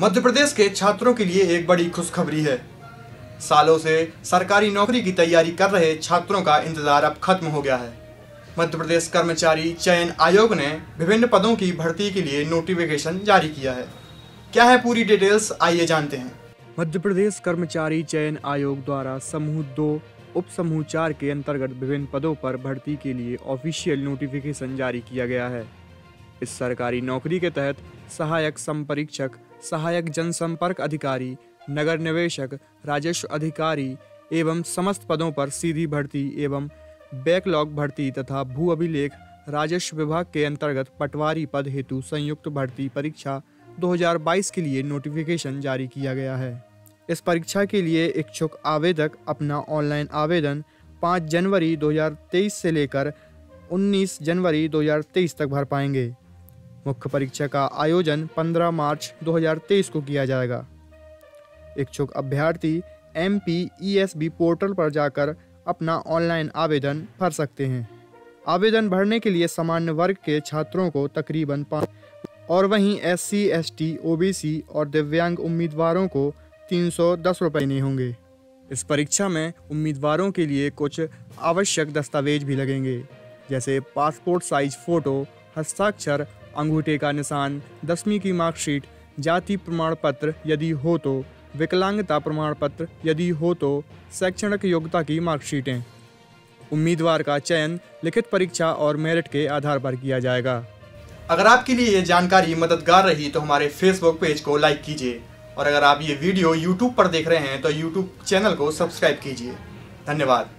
मध्य प्रदेश के छात्रों के लिए एक बड़ी खुशखबरी है। सालों से सरकारी नौकरी की तैयारी कर रहे छात्रों का इंतज़ार अब खत्म हो गया है। मध्य प्रदेश कर्मचारी चयन आयोग ने विभिन्न पदों की भर्ती के लिए नोटिफिकेशन जारी किया है। क्या है पूरी डिटेल्स आइए जानते हैं। मध्य प्रदेश कर्मचारी चयन आयोग द्वारा समूह दो उप समूह चार के अंतर्गत विभिन्न पदों पर भर्ती के लिए ऑफिशियल नोटिफिकेशन जारी किया गया है। इस सरकारी नौकरी के तहत सहायक संपरीक्षक सहायक जनसंपर्क अधिकारी, नगर निवेशक राजस्व अधिकारी एवं समस्त पदों पर सीधी भर्ती एवं बैकलॉग भर्ती तथा भू अभिलेख राजस्व विभाग के अंतर्गत पटवारी पद हेतु संयुक्त भर्ती परीक्षा 2022 के लिए नोटिफिकेशन जारी किया गया है। इस परीक्षा के लिए इच्छुक आवेदक अपना ऑनलाइन आवेदन 5 जनवरी 2023 से लेकर 19 जनवरी 2023 तक भर पाएँगे। मुख्य परीक्षा का आयोजन 15 मार्च 2023 को किया जाएगा। इच्छुक अभ्यर्थी एम पी पोर्टल पर जाकर अपना ऑनलाइन आवेदन भर सकते हैं। आवेदन भरने के लिए सामान्य वर्ग के छात्रों को तकरीबन पाँच और वहीं S C S T O B C और दिव्यांग उम्मीदवारों को तीन सौ दस रुपये नहीं होंगे। इस परीक्षा में उम्मीदवारों के लिए कुछ आवश्यक दस्तावेज़ भी लगेंगे, जैसे पासपोर्ट साइज़ फ़ोटो, हस्ताक्षर अंगूठे का निशान, दसवीं की मार्कशीट, जाति प्रमाण पत्र यदि हो तो विकलांगता प्रमाण पत्र यदि हो तो शैक्षणिक योग्यता की मार्कशीटें। उम्मीदवार का चयन लिखित परीक्षा और मेरिट के आधार पर किया जाएगा। अगर आपके लिए ये जानकारी मददगार रही तो हमारे फेसबुक पेज को लाइक कीजिए और अगर आप ये वीडियो यूट्यूब पर देख रहे हैं तो यूट्यूब चैनल को सब्सक्राइब कीजिए। धन्यवाद।